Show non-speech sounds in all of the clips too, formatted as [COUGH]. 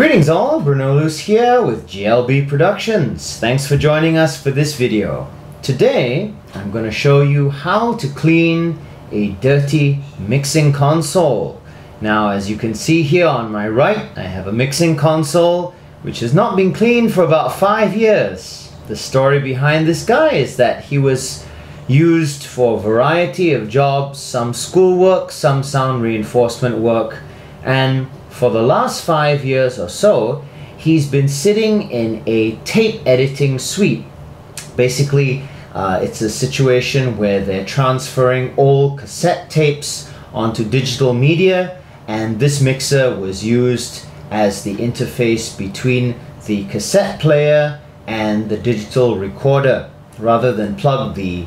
Greetings all, Bruno Luce here with GLB Productions. Thanks for joining us for this video. Today, I'm going to show you how to clean a dirty mixing console. Now, as you can see here on my right, I have a mixing console which has not been cleaned for about five years. The story behind this guy is that he was used for a variety of jobs, some schoolwork, some sound reinforcement work, and for the last five years or so, he's been sitting in a tape editing suite. Basically, uh, it's a situation where they're transferring old cassette tapes onto digital media, and this mixer was used as the interface between the cassette player and the digital recorder. Rather than plug the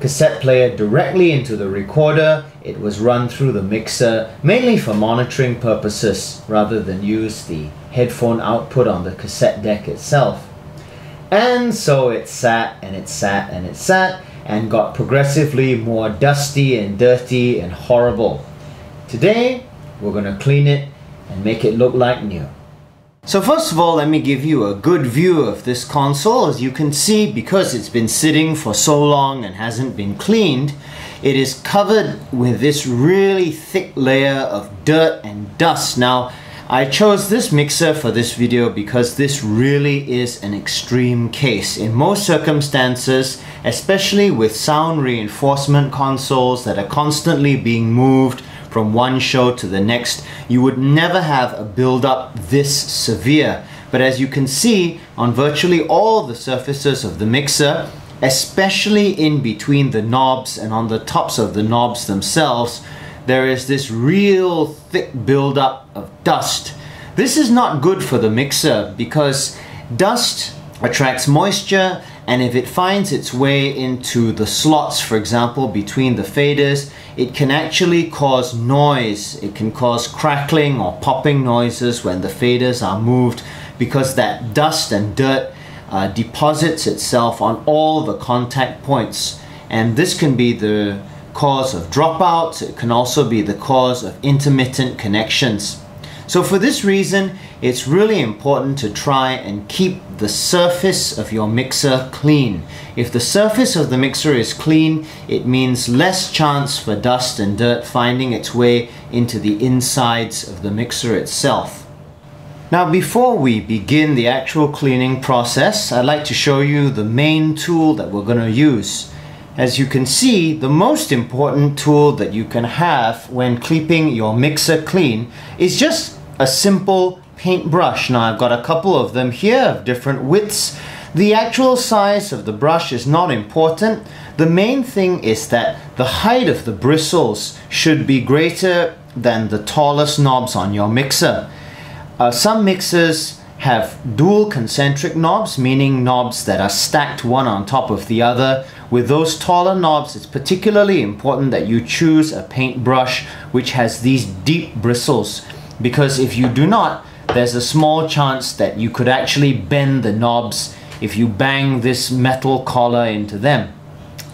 cassette player directly into the recorder. It was run through the mixer mainly for monitoring purposes rather than use the headphone output on the cassette deck itself. And so it sat and it sat and it sat and got progressively more dusty and dirty and horrible. Today, we're going to clean it and make it look like new. So first of all, let me give you a good view of this console. As you can see, because it's been sitting for so long and hasn't been cleaned, it is covered with this really thick layer of dirt and dust. Now, I chose this mixer for this video because this really is an extreme case. In most circumstances, especially with sound reinforcement consoles that are constantly being moved from one show to the next, you would never have a build-up this severe. But as you can see on virtually all the surfaces of the mixer, especially in between the knobs and on the tops of the knobs themselves, there is this real thick buildup of dust. This is not good for the mixer because dust attracts moisture and if it finds its way into the slots, for example, between the faders, it can actually cause noise. It can cause crackling or popping noises when the faders are moved because that dust and dirt uh, deposits itself on all the contact points. And this can be the cause of dropouts. It can also be the cause of intermittent connections. So for this reason, it's really important to try and keep the surface of your mixer clean. If the surface of the mixer is clean, it means less chance for dust and dirt finding its way into the insides of the mixer itself. Now before we begin the actual cleaning process, I'd like to show you the main tool that we're going to use. As you can see, the most important tool that you can have when keeping your mixer clean is just a simple paintbrush. Now I've got a couple of them here of different widths. The actual size of the brush is not important. The main thing is that the height of the bristles should be greater than the tallest knobs on your mixer. Uh, some mixers have dual concentric knobs, meaning knobs that are stacked one on top of the other. With those taller knobs, it's particularly important that you choose a paintbrush which has these deep bristles because if you do not, there's a small chance that you could actually bend the knobs if you bang this metal collar into them.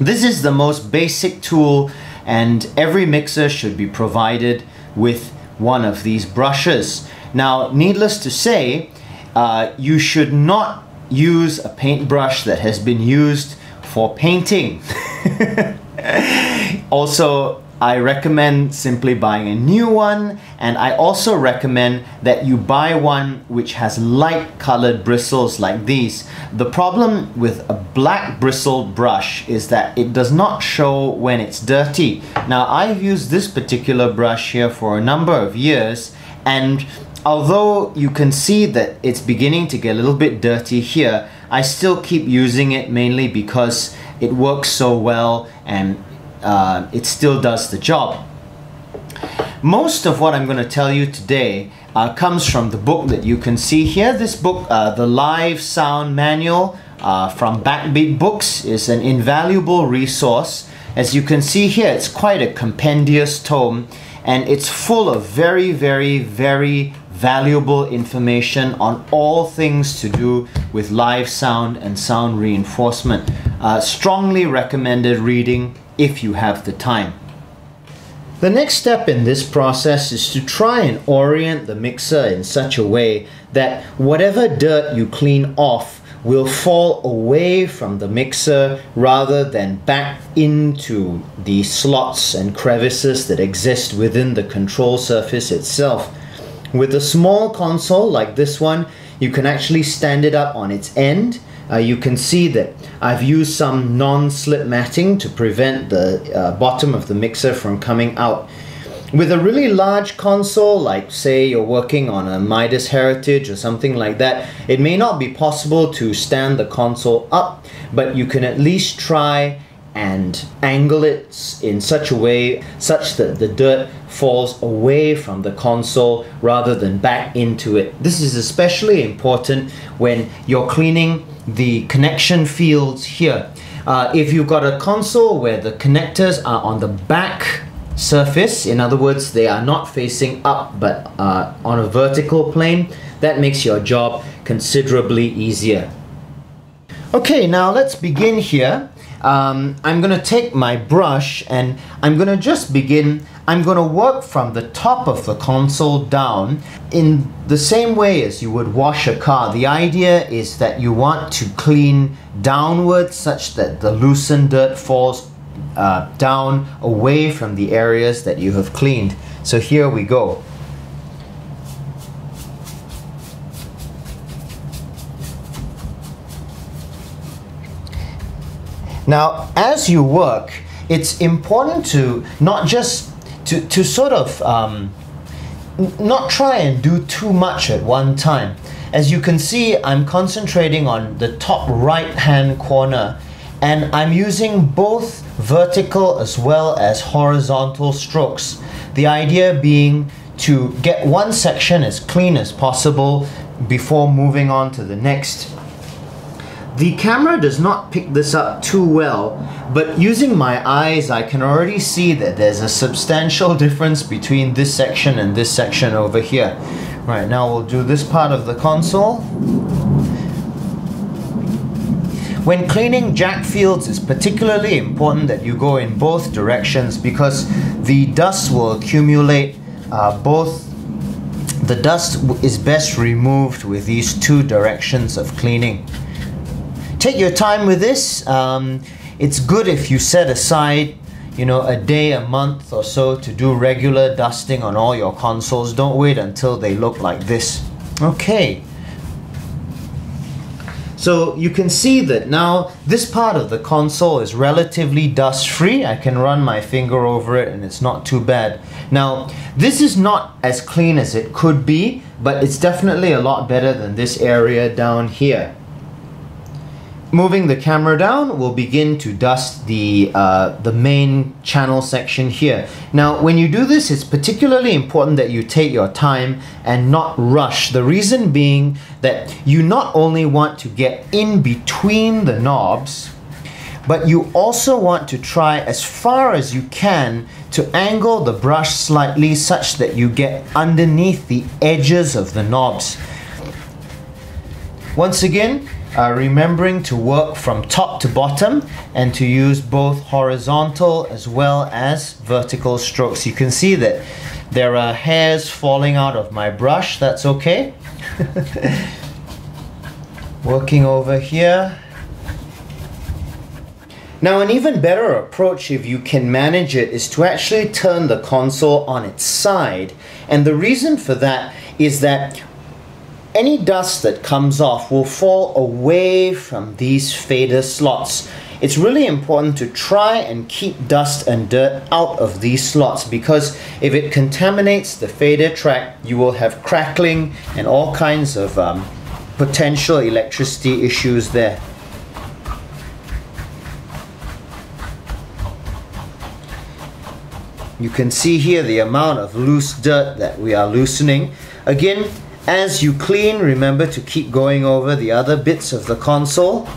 This is the most basic tool and every mixer should be provided with one of these brushes. Now, needless to say, uh, you should not use a paintbrush that has been used for painting. [LAUGHS] also, I recommend simply buying a new one and I also recommend that you buy one which has light colored bristles like these. The problem with a black bristled brush is that it does not show when it's dirty. Now I've used this particular brush here for a number of years and although you can see that it's beginning to get a little bit dirty here, I still keep using it mainly because it works so well and uh, it still does the job. Most of what I'm going to tell you today uh, comes from the book that you can see here. This book, uh, the Live Sound Manual uh, from Backbeat Books, is an invaluable resource. As you can see here, it's quite a compendious tome and it's full of very, very, very valuable information on all things to do with live sound and sound reinforcement. Uh, strongly recommended reading if you have the time. The next step in this process is to try and orient the mixer in such a way that whatever dirt you clean off will fall away from the mixer rather than back into the slots and crevices that exist within the control surface itself. With a small console like this one, you can actually stand it up on its end uh, you can see that I've used some non-slip matting to prevent the uh, bottom of the mixer from coming out. With a really large console, like say you're working on a Midas Heritage or something like that, it may not be possible to stand the console up, but you can at least try and angle it in such a way such that the dirt falls away from the console rather than back into it. This is especially important when you're cleaning the connection fields here. Uh, if you've got a console where the connectors are on the back surface, in other words, they are not facing up but uh, on a vertical plane, that makes your job considerably easier. Okay, now let's begin here um, I'm gonna take my brush and I'm gonna just begin. I'm gonna work from the top of the console down in the same way as you would wash a car. The idea is that you want to clean downwards such that the loosened dirt falls uh, down away from the areas that you have cleaned. So here we go Now, as you work, it's important to not just to, to sort of um, not try and do too much at one time. As you can see, I'm concentrating on the top right hand corner and I'm using both vertical as well as horizontal strokes. The idea being to get one section as clean as possible before moving on to the next. The camera does not pick this up too well, but using my eyes I can already see that there's a substantial [LAUGHS] difference between this section and this section over here. Right, now we'll do this part of the console. When cleaning jack fields, it's particularly important that you go in both directions because the dust will accumulate uh, both the dust is best removed with these two directions of cleaning take your time with this. Um, it's good if you set aside, you know, a day, a month or so to do regular dusting on all your consoles. Don't wait until they look like this. Okay. So you can see that now this part of the console is relatively dust free. I can run my finger over it and it's not too bad. Now this is not as clean as it could be, but it's definitely a lot better than this area down here. Moving the camera down, we'll begin to dust the, uh, the main channel section here. Now, when you do this, it's particularly important that you take your time and not rush. The reason being that you not only want to get in between the knobs, but you also want to try as far as you can to angle the brush slightly such that you get underneath the edges of the knobs. Once again, uh, remembering to work from top to bottom and to use both horizontal as well as vertical strokes. You can see that there are hairs falling out of my brush, that's okay. [LAUGHS] Working over here. Now an even better approach if you can manage it is to actually turn the console on its side and the reason for that is that any dust that comes off will fall away from these fader slots. It's really important to try and keep dust and dirt out of these slots because if it contaminates the fader track, you will have crackling and all kinds of um, potential electricity issues there. You can see here the amount of loose dirt that we are loosening. Again, as you clean, remember to keep going over the other bits of the console.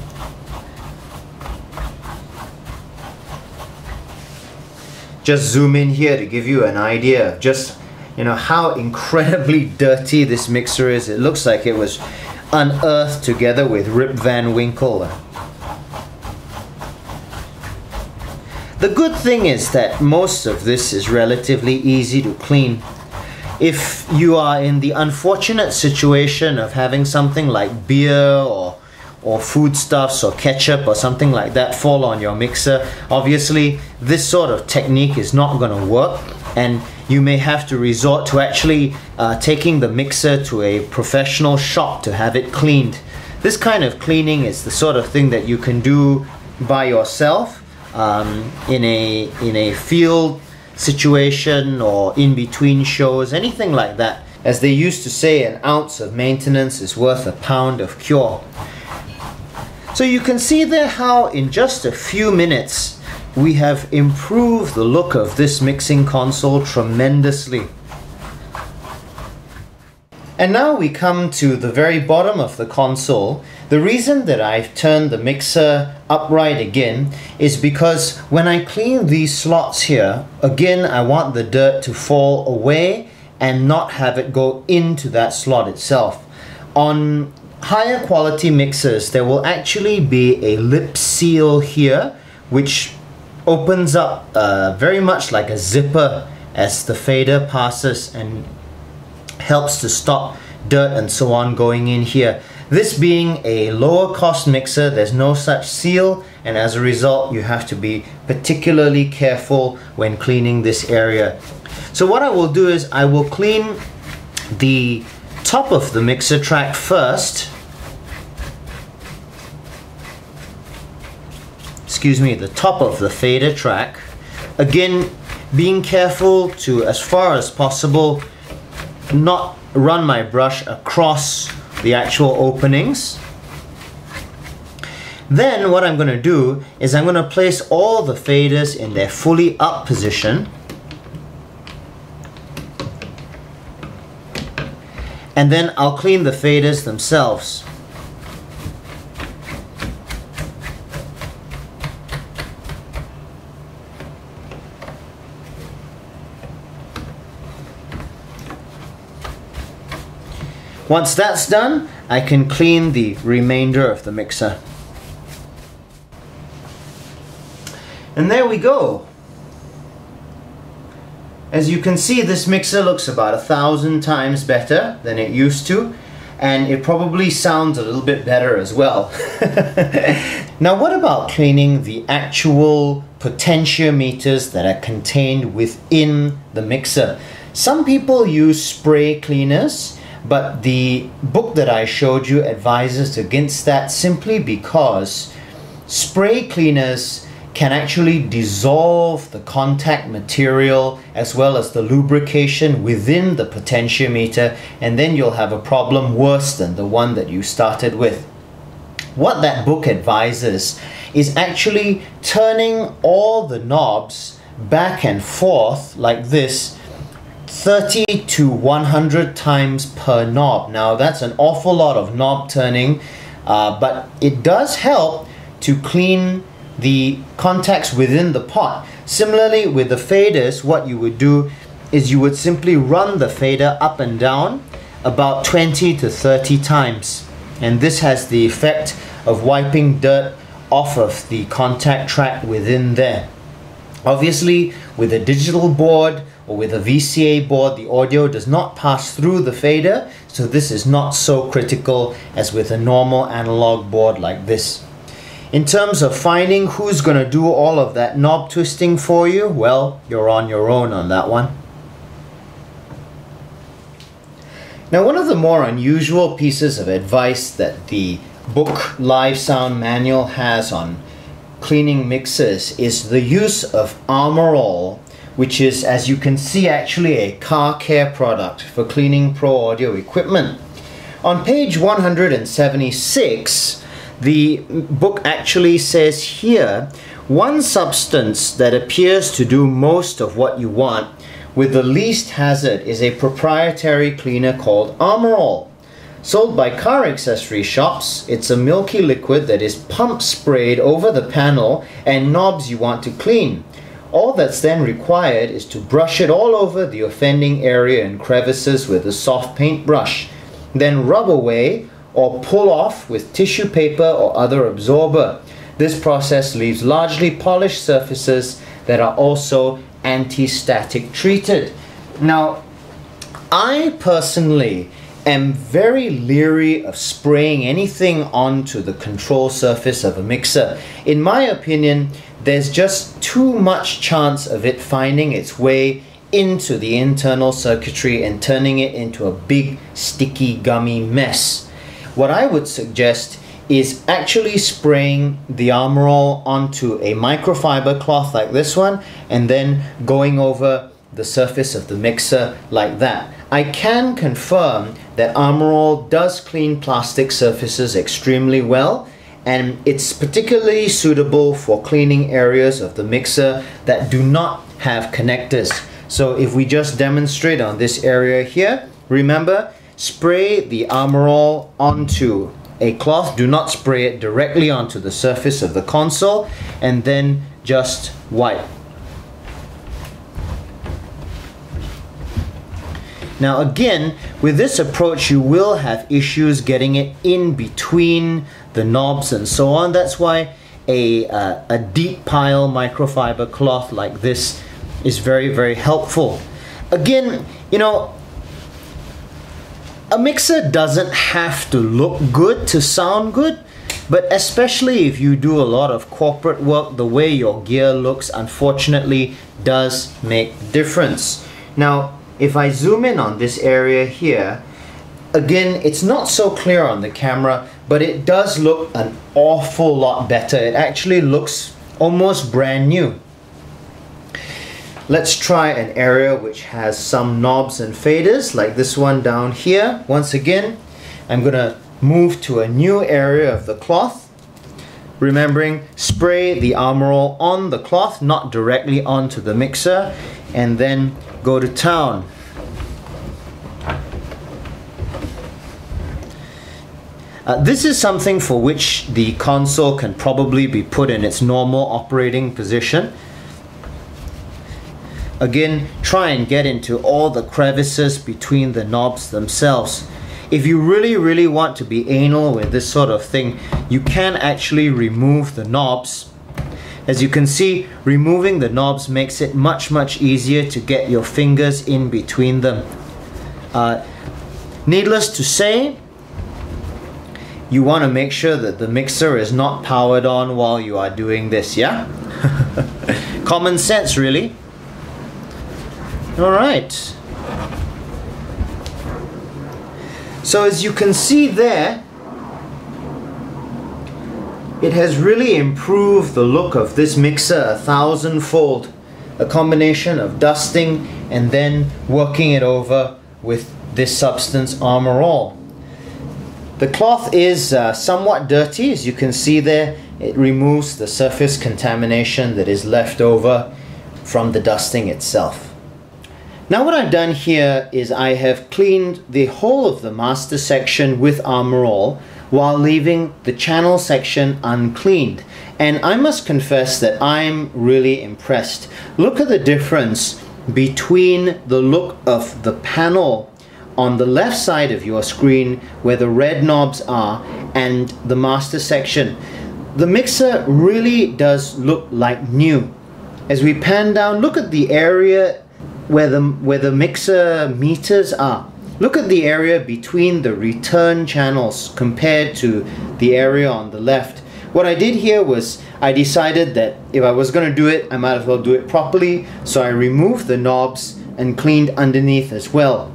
Just zoom in here to give you an idea of just you know how [LAUGHS] incredibly dirty this mixer is. It looks like it was unearthed together with Rip Van Winkle. The good thing is that most of this is relatively easy to clean. If you are in the unfortunate situation of having something like beer or or foodstuffs or ketchup or something like that fall on your mixer, obviously this sort of technique is not going to work and you may have to resort to actually uh, taking the mixer to a professional shop to have it cleaned. This kind of cleaning is the sort of thing that you can do by yourself um, in a in a field situation or in between shows, anything like that. As they used to say, an ounce of maintenance is worth a pound of cure. So you can see there how in just a few minutes we have improved the look of this mixing console tremendously. And now we come to the very bottom of the console. The reason that I've turned the mixer upright again is because when I clean these slots here, again I want the dirt to fall away and not have it go into that slot itself. On higher quality mixers, there will actually be a lip seal here which opens up uh, very much like a zipper as the fader passes and helps to stop dirt and so on going in here. This being a lower cost mixer, there's no such seal and as a result you have to be particularly careful when cleaning this area. So what I will do is I will clean the top of the mixer track first. Excuse me, the top of the fader track. Again, being careful to, as far as possible, not run my brush across the actual openings. Then what I'm going to do is I'm going to place all the faders in their fully up position. And then I'll clean the faders themselves. Once that's done, I can clean the remainder of the mixer. And there we go. As you can see, this mixer looks about a thousand times better than it used to, and it probably sounds a little bit better as well. [LAUGHS] now what about cleaning the actual potentiometers that are contained within the mixer? Some people use spray cleaners but the book that I showed you advises against that simply because spray cleaners can actually dissolve the contact material as well as the lubrication within the potentiometer and then you'll have a problem worse than the one that you started with. What that book advises is actually turning all the knobs back and forth like this 30 to 100 times per knob. Now that's an awful lot of knob turning, uh, but it does help to clean the contacts within the pot. Similarly with the faders, what you would do is you would simply run the fader up and down about 20 to 30 times. And this has the effect of wiping dirt off of the contact track within there. Obviously, with a digital board, with a VCA board, the audio does not pass through the fader, so this is not so critical as with a normal analog board like this. In terms of finding who's going to do all of that knob twisting for you, well, you're on your own on that one. Now one of the more unusual pieces of advice that the book Live Sound Manual has on cleaning mixers is the use of Armor All which is, as you can see, actually a car care product for cleaning pro audio equipment. On page 176, the book actually says here, one substance that appears to do most of what you want with the least hazard is a proprietary cleaner called Armor All. Sold by car accessory shops, it's a milky liquid that is pump sprayed over the panel and knobs you want to clean. All that's then required is to brush it all over the offending area and crevices with a soft paint brush. Then rub away or pull off with tissue paper or other absorber. This process leaves largely polished surfaces that are also anti-static treated. Now, I personally am very leery of spraying anything onto the control surface of a mixer. In my opinion, there's just too much chance of it finding its way into the internal circuitry and turning it into a big sticky gummy mess. What I would suggest is actually spraying the Armor All onto a microfiber cloth like this one and then going over the surface of the mixer like that. I can confirm that Armor All does clean plastic surfaces extremely well and it's particularly suitable for cleaning areas of the mixer that do not have connectors. So if we just demonstrate on this area here, remember, spray the Armor All onto a cloth. Do not spray it directly onto the surface of the console and then just wipe. Now again, with this approach you will have issues getting it in between the knobs and so on. That's why a, uh, a deep pile microfiber cloth like this is very, very helpful. Again, you know, a mixer doesn't have to look good to sound good, but especially if you do a lot of corporate work, the way your gear looks unfortunately does make difference. Now, if I zoom in on this area here, again, it's not so clear on the camera, but it does look an awful lot better. It actually looks almost brand new. Let's try an area which has some knobs and faders like this one down here. Once again, I'm gonna move to a new area of the cloth. Remembering, spray the Armor All on the cloth, not directly onto the mixer, and then go to town. Uh, this is something for which the console can probably be put in its normal operating position. Again, try and get into all the crevices between the knobs themselves. If you really, really want to be anal with this sort of thing, you can actually remove the knobs as you can see, removing the knobs makes it much, much easier to get your fingers in between them. Uh, needless to say, you want to make sure that the mixer is not powered on while you are doing this, yeah? [LAUGHS] Common sense, really. Alright. So as you can see there, it has really improved the look of this mixer a thousandfold. A combination of dusting and then working it over with this substance Armor All. The cloth is uh, somewhat dirty as you can see there. It removes the surface contamination that is left over from the dusting itself. Now what I've done here is I have cleaned the whole of the master section with Armor All while leaving the channel section uncleaned. And I must confess that I'm really impressed. Look at the difference between the look of the panel on the left side of your screen where the red knobs are and the master section. The mixer really does look like new. As we pan down, look at the area where the, where the mixer meters are. Look at the area between the return channels compared to the area on the left. What I did here was I decided that if I was going to do it, I might as well do it properly. So I removed the knobs and cleaned underneath as well.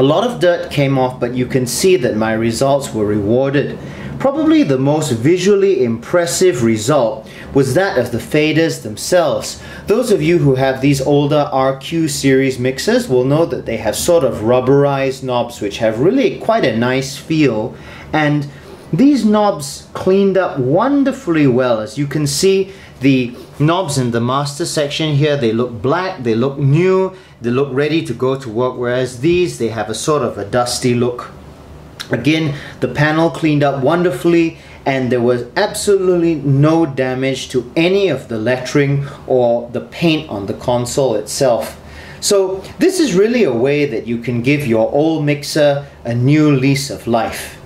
A lot of dirt came off, but you can see that my results were rewarded. Probably the most visually impressive result was that of the faders themselves. Those of you who have these older RQ series mixers will know that they have sort of rubberized knobs which have really quite a nice feel and these knobs cleaned up wonderfully well as you can see the knobs in the master section here they look black they look new they look ready to go to work whereas these they have a sort of a dusty look Again, the panel cleaned up wonderfully and there was absolutely no damage to any of the lettering or the paint on the console itself. So this is really a way that you can give your old mixer a new lease of life.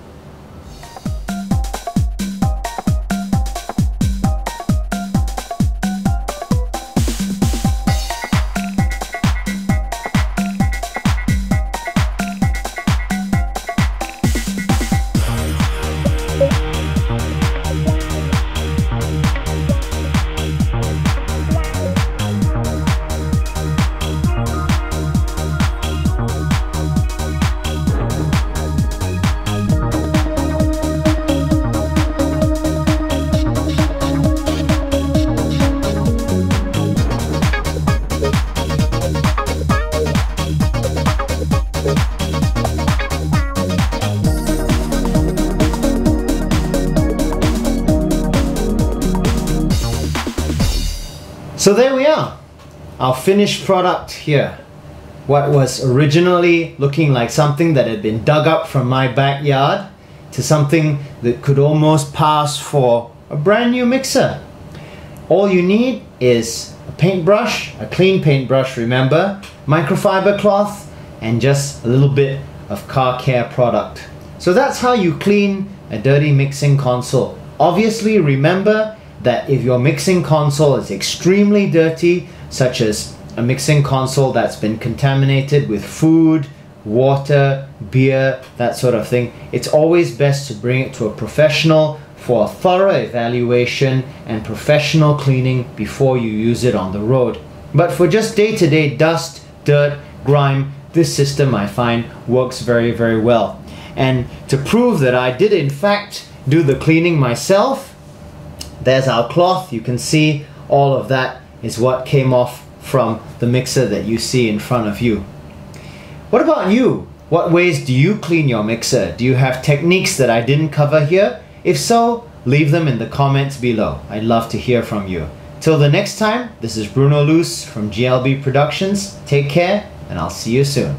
So there we are, our finished product here. What was originally looking like something that had been dug up from my backyard to something that could almost pass for a brand new mixer. All you need is a paintbrush, a clean paintbrush remember, microfiber cloth and just a little bit of car care product. So that's how you clean a dirty mixing console. Obviously remember that if your mixing console is extremely dirty, such as a mixing console that's been contaminated with food, water, beer, that sort of thing, it's always best to bring it to a professional for a thorough evaluation and professional cleaning before you use it on the road. But for just day-to-day dust, dirt, grime, this system I find works very, very well. And to prove that I did in fact do the cleaning myself, there's our cloth. You can see all of that is what came off from the mixer that you see in front of you. What about you? What ways do you clean your mixer? Do you have techniques that I didn't cover here? If so, leave them in the comments below. I'd love to hear from you. Till the next time, this is Bruno Luce from GLB Productions. Take care, and I'll see you soon.